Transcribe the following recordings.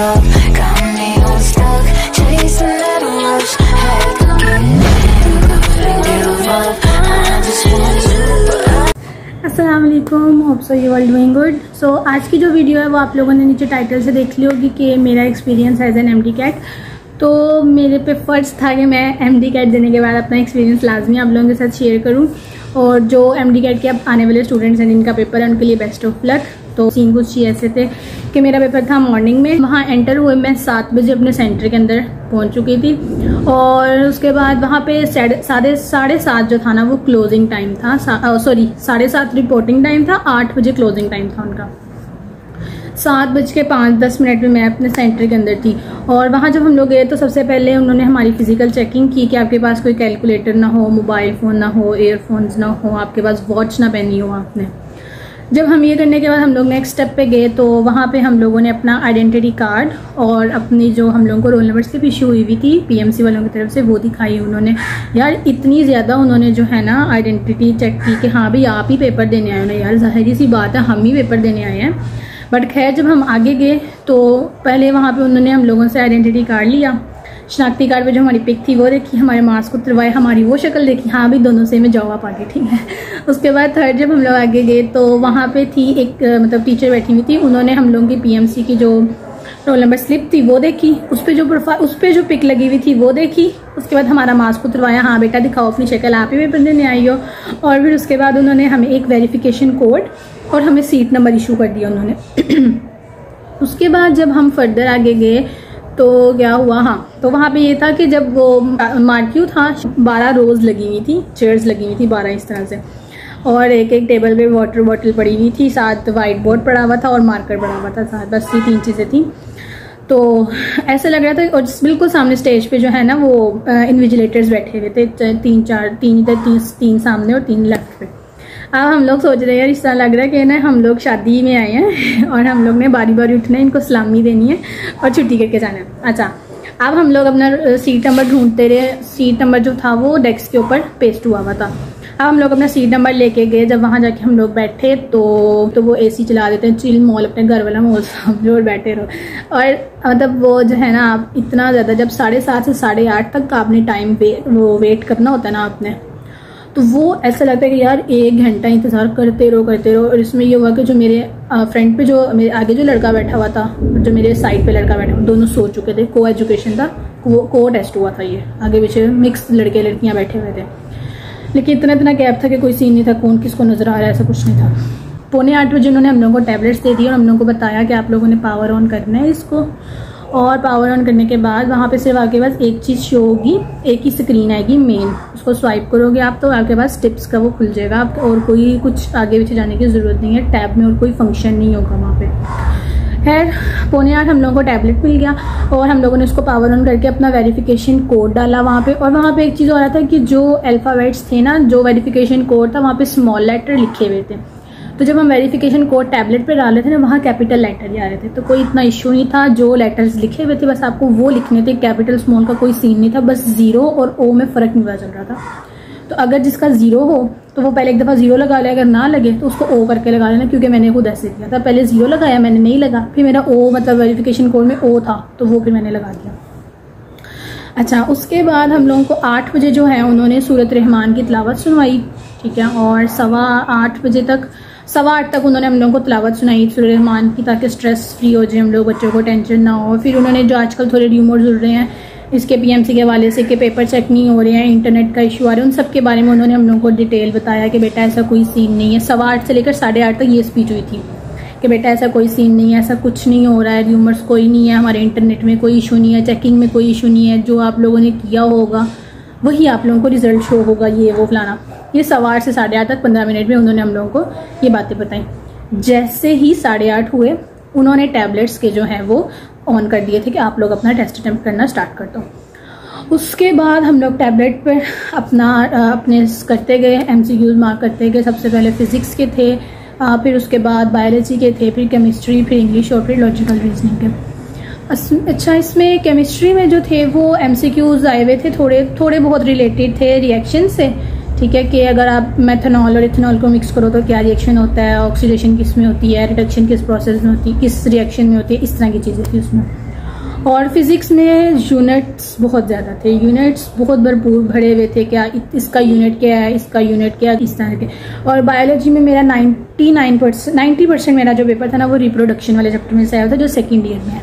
up. Got me all stuck. Chasing that rush. Had to get give up Aslam hope so you are doing good so आज की जो video है, वो आप लोगों ने नीचे टाइटल से देख ली होगी कि मेरा experience as an M D CAT तो मेरे पे फ़र्ज़ था कि मैं एम डी कैट देने के बाद अपना एक्सपीरियंस लाजमी आप लोगों के साथ शेयर करूँ। और जो एम डी कैट के अब आने वाले स्टूडेंट्स हैं, जिनका पेपर है, उनके लिए बेस्ट ऑफ़ लक तो सीन कुछ ही ऐसे थे कि मेरा पेपर था मॉर्निंग में। वहाँ एंटर हुए मैं सात बजे अपने सेंटर के अंदर पहुँच चुकी थी। और उसके बाद वहाँ पे साढ़े साढ़े सात जो था ना वो क्लोजिंग टाइम था। सॉरी सा, साढ़े सात रिपोर्टिंग टाइम था आठ बजे क्लोजिंग टाइम था उनका। सात बज के पाँच दस मिनट में मैं अपने सेंटर के अंदर थी। और वहाँ जब हम लोग गए तो सबसे पहले उन्होंने हमारी फ़िज़िकल चेकिंग की कि आपके पास कोई कैलकुलेटर ना हो मोबाइल फ़ोन ना हो एयरफोन्स ना हो आपके पास वॉच ना पहनी हो आपने। जब हम ये करने के बाद हम लोग नेक्स्ट स्टेप पे गए तो वहाँ पे हम लोगों ने अपना आइडेंटिटी कार्ड और अपनी जो हम लोगों को रोल नंबर सिर्फ़ इशू हुई हुई थी पीएमसी वालों की तरफ़ से, वो दिखाई उन्होंने। यार, इतनी ज़्यादा उन्होंने जो है ना आइडेंटिटी चेक की कि हाँ भाई, आप ही पेपर देने आए हो यार, ज़ाहिर सी बात है, हम ही पेपर देने आए हैं। बट खैर, जब हम आगे गए तो पहले वहाँ पर उन्होंने हम लोगों से आइडेंटिटी कार्ड लिया। शनाख्ती कार्ड पर जो हमारी पिक थी, वो देखी, हमारे मार्क्स को उतरवाए, हमारी वो शक्ल देखी हाँ भी दोनों से मैं जॉब आप आगे, ठीक है। उसके बाद थर्ड जब हम लोग आगे गए तो वहाँ पे थी एक मतलब टीचर बैठी हुई थी, उन्होंने हम लोगों की पीएमसी की जो रोल नंबर स्लिप थी, वो देखी, उस पर जो प्रोफ़ाइल उस पर जो पिक लगी हुई थी, वो देखी, उसके बाद हमारा मास्क उतरवाया हाँ बेटा दिखाओ, अपनी शक्ल, आप ही बंदे ने आई हो। और फिर उसके बाद उन्होंने हमें एक वेरिफिकेशन कोड और हमें सीट नंबर इशू कर दिया उन्होंने। उसके बाद जब हम फर्दर आगे गए तो क्या हुआ? हाँ तो वहाँ पे ये था कि जब वो, मार्क्यू था, बारह रोज लगी हुई थी चेयर्स लगी हुई थी बारह इस तरह से। और एक एक टेबल पे वाटर बॉटल पड़ी हुई थी, साथ वाइट बोर्ड पड़ा हुआ था और मार्कर पड़ा हुआ था, साथ बस ये तीन चीज़ें थी। तो ऐसा लग रहा था और बिल्कुल सामने स्टेज पे जो है ना, वो इन्विजिलेटर्स बैठे हुए थे तीन, चार, तीन इधर तीन तीन सामने और तीन लेफ़्ट पे। अब हम लोग सोच रहे हैं रिश्ता लग रहा है कि ना हम लोग शादी में आए हैं और हम लोग ने बारी बारी उठना है, इनको सलामी देनी है और छुट्टी करके जाना है। अच्छा अब हम लोग अपना सीट नंबर ढूंढते रहे। सीट नंबर जो था वो डेस्क के ऊपर पेस्ट हुआ हुआ था। अब हम लोग अपना सीट नंबर लेके गए। जब वहाँ जाके हम लोग बैठे तो तो वो एसी चला देते हैं चिल मॉल अपने घर वाला मॉल समझो और बैठे रहो। और मतलब वो जो है ना, आप इतना ज़्यादा, जब साढ़े सात से साढ़े आठ तक का आपने टाइम वे, वो वेट करना होता है ना आपने तो वो ऐसा लगता है कि यार, एक घंटा इंतज़ार करते रहो करते रहो। और इसमें ये हुआ कि जो मेरे फ्रेंड पे जो, मेरे आगे जो लड़का बैठा हुआ था, जो मेरे साइड पे लड़का बैठा हुआ, दोनों सो चुके थे को एजुकेशन था, वो को टेस्ट हुआ था ये। आगे पीछे मिक्स लड़के लड़कियाँ बैठे हुए थे। लेकिन इतना इतना गैप था कि कोई सीन नहीं था, कौन किसको नज़र आ रहा है, ऐसा कुछ नहीं था। पौने आठ बजे उन्होंने हम लोगों को टैबलेट्स दे दी और हम लोगों को बताया कि आप लोगों ने पावर ऑन करना है इसको। और पावर ऑन करने के बाद वहाँ पे सिर्फ़ आपके पास एक चीज़ शो होगी, एक ही स्क्रीन आएगी मेन उसको स्वाइप करोगे आप तो आपके पास टिप्स का वो खुल जाएगा। आप और कोई कुछ आगे पीछे जाने की ज़रूरत नहीं है। टैब में और कोई फ़ंक्शन नहीं होगा वहाँ पर खैर, पौने आठ हम लोगों को टैबलेट मिल गया और हम लोगों ने उसको पावर ऑन करके अपना वेरिफिकेशन कोड डाला वहाँ पे। और वहाँ पे एक चीज़ हो रहा था कि जो अल्फ़ाबेट्स थे ना, जो वेरिफिकेशन कोड था, वहाँ पे स्मॉल लेटर लिखे हुए थे। तो जब हम वेरिफिकेशन कोड टैबलेट पर डाल रहे थे ना, वहाँ कैपिटल लेटर ही आ रहे थे। तो कोई इतना इशू नहीं था, जो लेटर्स लिखे हुए थे, बस आपको वो लिखने थे। कैपिटल स्मॉल का कोई सीन नहीं था, बस ज़ीरो और ओ में फ़र्क नहीं चल रहा था। तो अगर जिसका ज़ीरो हो तो वो पहले एक दफ़ा ज़ीरो लगा ले, अगर ना लगे तो उसको ओ करके लगा लेना, क्योंकि मैंने खुद ऐसे किया था। पहले ज़ीरो लगाया, मैंने नहीं लगा। फिर मेरा ओ मतलब वेरिफिकेशन कोड में ओ था तो वो फिर मैंने लगा दिया। अच्छा उसके बाद हम लोगों को आठ बजे जो है, उन्होंने सूरत रहमान की तलावत सुनवाई, ठीक है? और सवा आठ बजे तक सवा आठ तक उन्होंने हम लोगों को तलावत सुनाई सुरहमान की ताकि स्ट्रेस फ्री हो जाए हम लोग, बच्चों को टेंशन ना हो। फिर उन्होंने जो आजकल थोड़े र्यूमर्स उड़ रहे हैं, इसके पीएमसी के वाले से के पेपर चेक नहीं हो रहे हैं इंटरनेट का इशू आ रहा है, उन सब के बारे में उन्होंने हम लोगों को डिटेल बताया कि बेटा ऐसा कोई सीन नहीं है। सवा आठ से लेकर साढ़े आठ तक ये स्पीच हुई थी कि बेटा ऐसा कोई सीन नहीं है, ऐसा कुछ नहीं हो रहा है र्यूमर्स कोई नहीं है, हमारे इंटरनेट में कोई इशू नहीं है चेकिंग में कोई इशू नहीं है, जो आप लोगों ने किया होगा, वही आप लोगों को रिज़ल्ट शो होगा, ये, वो फलाना। ये सवा से साढ़े आठ तक, पंद्रह मिनट में उन्होंने हम लोगों को ये बातें बताई। जैसे ही साढ़े आठ हुए, उन्होंने टैबलेट्स के जो हैं वो ऑन कर दिए थे कि आप लोग अपना टेस्ट अटैम्प्ट करना स्टार्ट कर दो। उसके बाद हम लोग टैबलेट पर अपना अपने करते गए एम सी मार्क करते गए। सबसे पहले फिज़िक्स के थे फिर उसके बाद बायोलॉजी के थे, फिर केमिस्ट्री फिर इंग्लिश और फिर लॉजिकल रीजनिंग के। अच्छा इसमें केमिस्ट्री में जो थे वो एम सी क्यूज़ आए हुए थे, थोड़े थोड़े बहुत रिलेटेड थे रिएक्शन से। ठीक है कि अगर आप मेथनॉल और इथेनॉल को मिक्स करो तो क्या रिएक्शन होता है? ऑक्सीडेशन किसमें होती है? रिडक्शन किस प्रोसेस में होती है किस रिएक्शन में होती है? इस तरह की चीज़ें थी उसमें। और फिज़िक्स में यूनिट्स बहुत ज़्यादा थे। यूनिट्स बहुत भरपूर भरे हुए थे क्या इसका यूनिट क्या है, इसका यूनिट क्या है, इस तरह के। और बायोलॉजी में मेरा ninety nine percent ninety percent मेरा जो पेपर था ना, वो रिप्रोडक्शन वाले चैप्टर में से आया था, जो सेकेंड ईयर में है।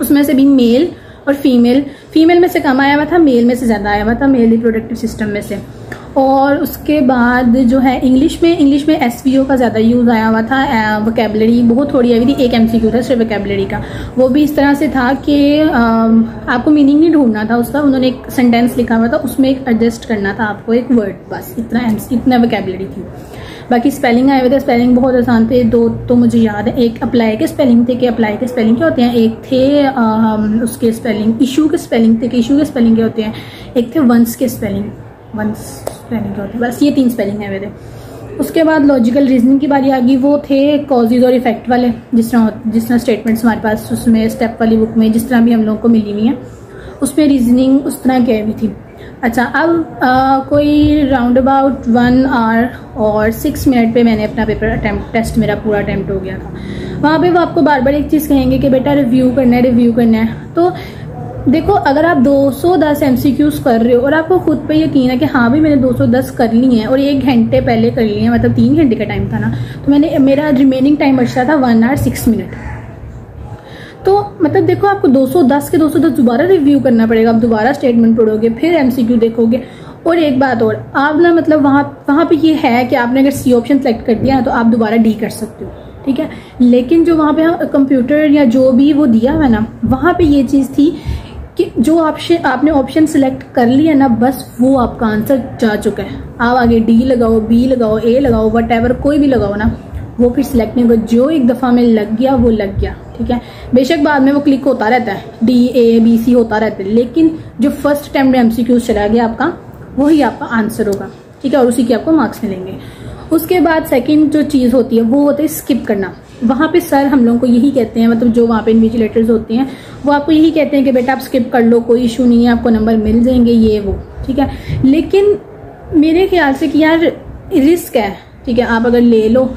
उसमें से भी मेल और फीमेल फीमेल में से कम आया हुआ था मेल में से ज़्यादा आया हुआ था मेल रिप्रोडक्टिव सिस्टम में से। और उसके बाद जो है इंग्लिश में इंग्लिश में एस का ज़्यादा यूज़ आया हुआ था वोकेबलरी बहुत थोड़ी आई हुई थी एक एम था सिर्फ़ वोकेबलरी का। वो भी इस तरह से था कि आपको मीनिंग नहीं ढूंढना था उसका उन्होंने एक सेंटेंस लिखा हुआ था उसमें एक एडजस्ट करना था आपको एक वर्ड बस इतना इतना वोकेबलरी थी। बाकी स्पेलिंग आए हुए थे स्पेलिंग बहुत आसान थे दो तो मुझे याद है एक अप्लाई के स्पेलिंग थे कि अप्लाई के स्पेलिंग क्या होते हैं एक थे आ, उसके स्पेलिंग इशू के स्पेलिंग थे कि इशू के स्पेलिंग क्या होते हैं एक थे वंस के स्पेलिंग वंस स्पेलिंग क्या होते हैं। बस ये तीन स्पेलिंग हुए थे उसके बाद लॉजिकल रीजनिंग की बारी आ गई। वो थे कॉजेज और इफ़ेक्ट वाले। जिस तरह जिस तरह स्टेटमेंट्स हमारे पास उसमें स्टेप वाली बुक में जिस तरह भी हम लोगों को मिली हुई है उसमें रीजनिंग उस तरह की हुई थी। अच्छा अब आ, कोई राउंड अबाउट वन आवर और सिक्स मिनट पे मैंने अपना पेपर अटैम्प्ट टेस्ट मेरा पूरा अटैम्प्ट हो गया था। वहाँ पे वो आपको बार बार एक चीज़ कहेंगे कि बेटा रिव्यू करना है रिव्यू करना है। तो देखो, अगर आप 210 एमसीक्यूज कर रहे हो और आपको खुद पे यकीन है कि हाँ भी मैंने 210 कर ली हैं और एक घंटे पहले कर लिए हैं मतलब तीन घंटे का टाइम था ना तो मैंने, मेरा रिमेनिंग टाइम बचता था वन आवर सिक्स मिनट तो मतलब देखो, आपको 210 के 210 दोबारा रिव्यू करना पड़ेगा, आप दोबारा स्टेटमेंट पढ़ोगे, फिर एमसीक्यू देखोगे। और एक बात और, आप ना मतलब वहाँ वहाँ पे ये है कि आपने अगर सी ऑप्शन सेलेक्ट कर दिया तो आप दोबारा डी कर सकते हो, ठीक है? लेकिन जो वहाँ पे कंप्यूटर या जो भी वो दिया हुआ ना, वहाँ पे ये चीज़ थी कि जो ऑप्शन आपने ऑप्शन सिलेक्ट कर लिया ना, बस वो आपका आंसर जा चुका है। आप आगे डी लगाओ बी लगाओ ए लगाओ वट कोई भी लगाओ ना, वो फिर सिलेक्ट नहीं होगा। जो एक दफ़ा में लग गया, वो लग गया, ठीक है? बेशक बाद में वो क्लिक होता रहता है। डी ए बी सी होता रहता है। लेकिन जो फ़र्स्ट टाइम में एमसीक्यूज चला गया आपका, वही आपका आंसर होगा, ठीक है? और उसी के आपको मार्क्स मिलेंगे। उसके बाद सेकेंड जो चीज़ होती है, वो होता है स्किप करना। वहाँ पे सर हम लोगों को यही कहते हैं मतलब जो वहाँ पे इन्विजिलेटर्स होते हैं, वो आपको यही कहते हैं कि बेटा आप स्किप कर लो, कोई इशू नहीं है, आपको नंबर मिल जाएँगे, ये, वो, ठीक है? लेकिन मेरे ख्याल से कि यार रिस्क है, ठीक है? आप अगर ले लो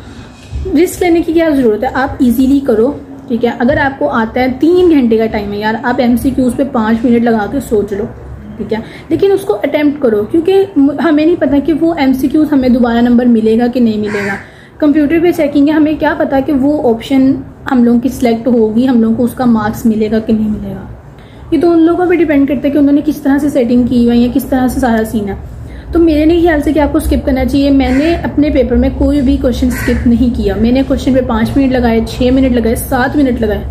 रिस्क लेने की क्या ज़रूरत है? आप इजीली करो, ठीक है? अगर आपको आता है, तीन घंटे का टाइम है यार, आप एम सी क्यूज़ पे पाँच मिनट लगा के सोच लो, ठीक है? लेकिन उसको अटेम्प्ट करो, क्योंकि हमें नहीं पता कि वो एम सी क्यूज़ हमें दोबारा नंबर मिलेगा कि नहीं मिलेगा। कंप्यूटर पे चेकिंग है, हमें क्या पता कि वो ऑप्शन हम लोगों की सिलेक्ट होगी, हम लोगों को उसका मार्क्स मिलेगा कि नहीं मिलेगा। ये तो उन लोगों पर डिपेंड करता है कि उन्होंने किस तरह से सेटिंग की हुई है, किस तरह से सारा सीन है। तो मेरे नहीं ख्याल से कि आपको स्किप करना चाहिए। मैंने अपने पेपर में कोई भी क्वेश्चन स्किप नहीं किया। मैंने क्वेश्चन पे पाँच मिनट लगाए छः मिनट लगाए, सात मिनट लगाए।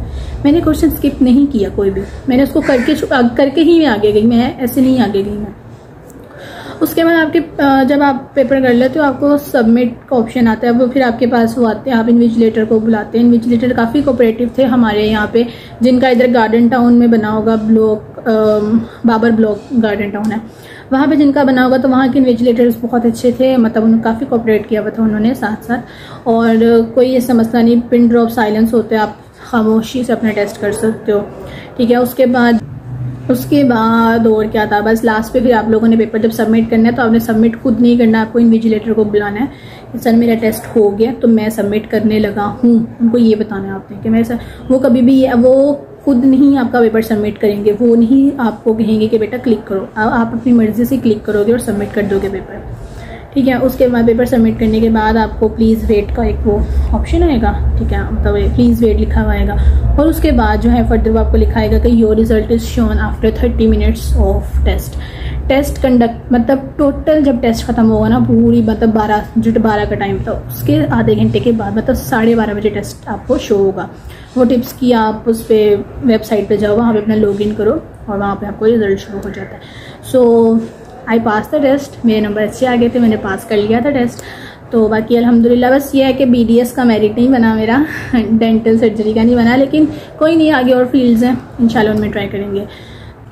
मैंने क्वेश्चन स्किप नहीं किया कोई भी। मैंने उसको करके करके ही मैं आगे गई। मैं ऐसे नहीं आगे गई मैं उसके बाद आपके जब आप पेपर कर लेते हो, आपको सबमिट का ऑप्शन आता है। वो फिर आपके पास वो आते हैं, आप इन्विजिलेटर को बुलाते हैं। इन्विजिलेटर काफ़ी कोऑपरेटिव थे हमारे यहाँ पे, जिनका इधर गार्डन टाउन में बना होगा block Babar block garden town है। वहाँ पे जिनका बना होगा तो वहाँ के इन्विजिलेटर्स बहुत अच्छे थे मतलब उन्होंने काफ़ी कोऑपरेट किया हुआ था उन्होंने साथ साथ और कोई ऐसा मसला नहीं पिन ड्रॉप साइलेंस होते आप खामोशी से अपना टेस्ट कर सकते हो। ठीक है, उसके बाद उसके बाद और क्या था? बस लास्ट पे फिर आप लोगों ने पेपर जब सबमिट करना है तो आपने सबमिट खुद नहीं करना, आपको इन्विजिलेटर को बुलाना है। सर, मेरा टेस्ट हो गया तो मैं सबमिट करने लगा हूँ। उनको ये बताना है आपने कि मैं सर, वो कभी भी वो खुद नहीं आपका पेपर सबमिट करेंगे। वो नहीं आपको कहेंगे कि बेटा क्लिक करो। आप अपनी मर्ज़ी से क्लिक करोगे और सबमिट कर दोगे पेपर ठीक है, उसके बाद पेपर सबमिट करने के बाद आपको प्लीज़ वेट का एक वो ऑप्शन आएगा, ठीक है मतलब प्लीज़ वेट लिखा हुआ आएगा। और उसके बाद जो है फर्दर वो आपको लिखाएगा कि your result is shown after thirty minutes of test test conduct मतलब टोटल जब टेस्ट खत्म होगा ना, पूरी मतलब बारह जो बारह का टाइम था उसके आधे घंटे के बाद मतलब साढ़े बारह बजे टेस्ट आपको शो होगा। वो टिप्स की आप उस पर वेबसाइट पे जाओ, वहाँ पे अपना लॉगिन करो और वहाँ पे आपको रिज़ल्ट शो हो जाता है। So I pass the test मेरे नंबर अच्छे आ गए थे, मैंने पास कर लिया था टेस्ट तो बाकी अल्हम्दुलिल्लाह, बस ये है कि बीडीएस का मेरिट नहीं बना मेरा. डेंटल सर्जरी का नहीं बना, लेकिन कोई नहीं, आगे और फील्ड्स हैं. इंशाल्लाह उनमें ट्राई करेंगे.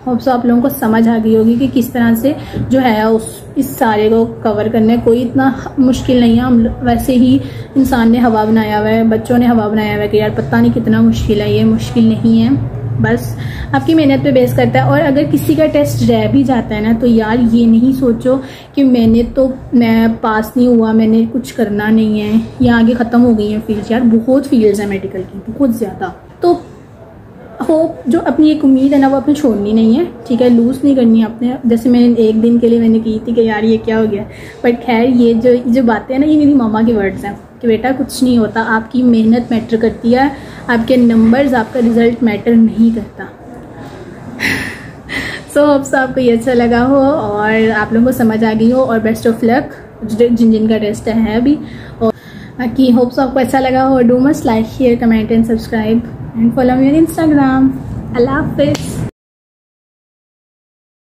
होप्स आप लोगों को समझ आ गई होगी कि किस तरह से जो है उस, इस सारे को कवर करने कोई इतना मुश्किल नहीं है. हम वैसे ही इंसान ने हवा बनाया हुआ है, बच्चों ने हवा बनाया हुआ है कि यार पता नहीं कितना मुश्किल है, ये मुश्किल नहीं है. बस आपकी मेहनत पे बेस करता है। और अगर किसी का टेस्ट रह भी जाता है ना तो यार ये नहीं सोचो कि मैंने तो मैं पास नहीं हुआ, मैंने कुछ करना नहीं है। या आगे ख़त्म हो गई है फ़ील्ड यार बहुत फील्ड्स है मेडिकल की, बहुत ज़्यादा। तो होप जो अपनी एक उम्मीद है ना, वो अपनी छोड़नी नहीं है। ठीक है लूज़ नहीं करनी है अपने जैसे मैंने एक दिन के लिए मैंने की थी कि यार ये क्या हो गया। बट खैर, ये जो जो बातें हैं ना, ये मेरी मामा के वर्ड्स हैं। कि बेटा कुछ नहीं होता आपकी मेहनत मैटर करती है आपके नंबर्स आपका रिज़ल्ट मैटर नहीं करता। सो so, अब आपको ये अच्छा लगा हो और आप लोगों को समझ आ गई हो और बेस्ट ऑफ़ लक जिन जिन का टेस्ट है अभी। और बाकी होप्स आपको अच्छा लगा हो। Do must like share comment and subscribe and follow me on Instagram अल्लाह हाफिज़।